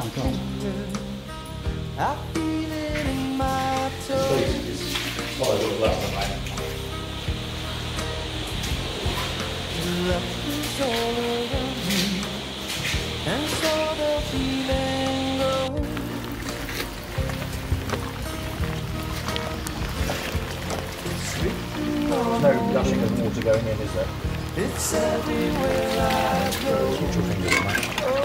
I feel it in my toes. Love is all around me, and so the feeling goes. It's written on No gushing of water going in, is there? It's everywhere I go. Put your fingers on that.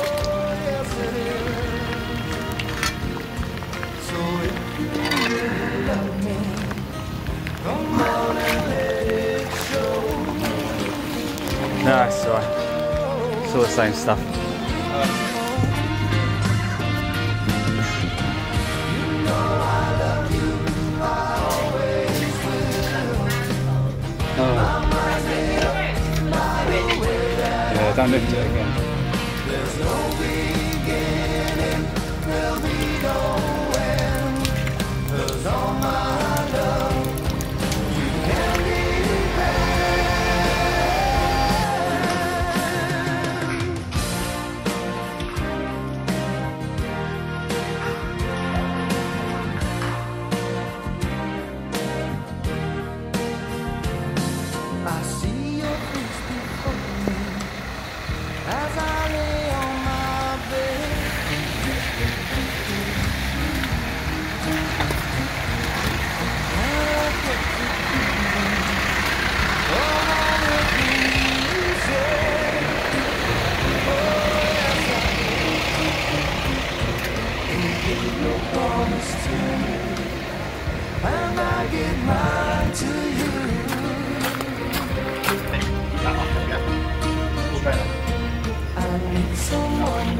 Same stuff. Oh. Yeah, don't lift it again.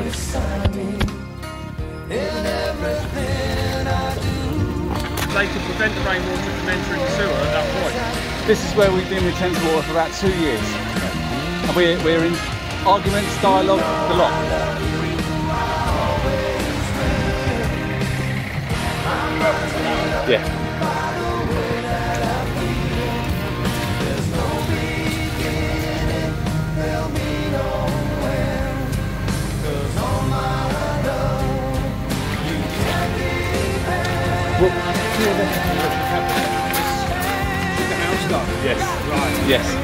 Beside me in everything I do. They could prevent the rainwater from entering the sewer at that point. This is where we've been with Thames Water for about two years. And we're, we're in arguments, dialogue, the lot. Yeah. Did the house? Yes. Right. Yes.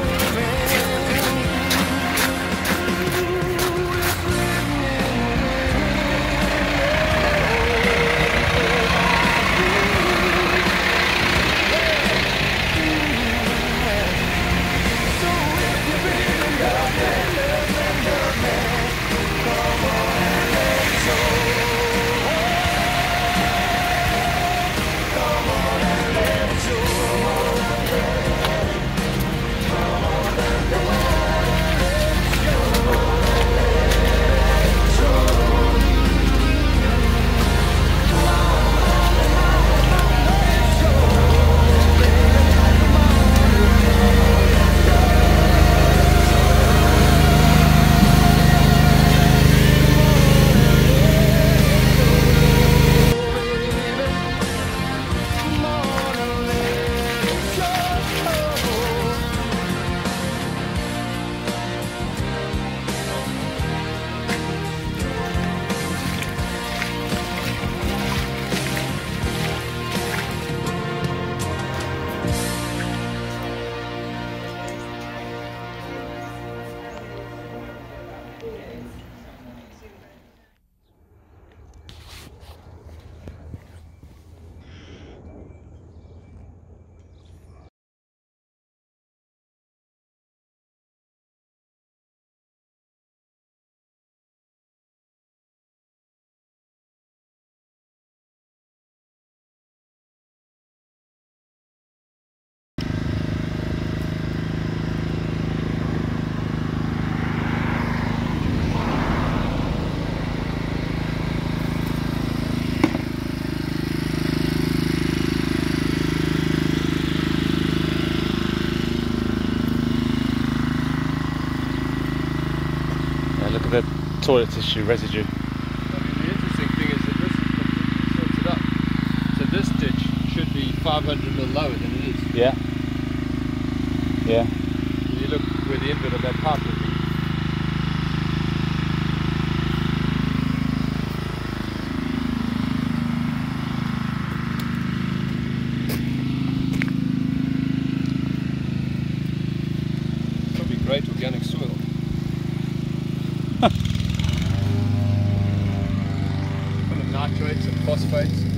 toilet tissue residue. Well, the interesting thing is that this is completely sorted up. So this ditch should be 500 mil lower than it is. Yeah. Yeah. If you look where the inlet of that pipe would be. Great organic soil. phosphates.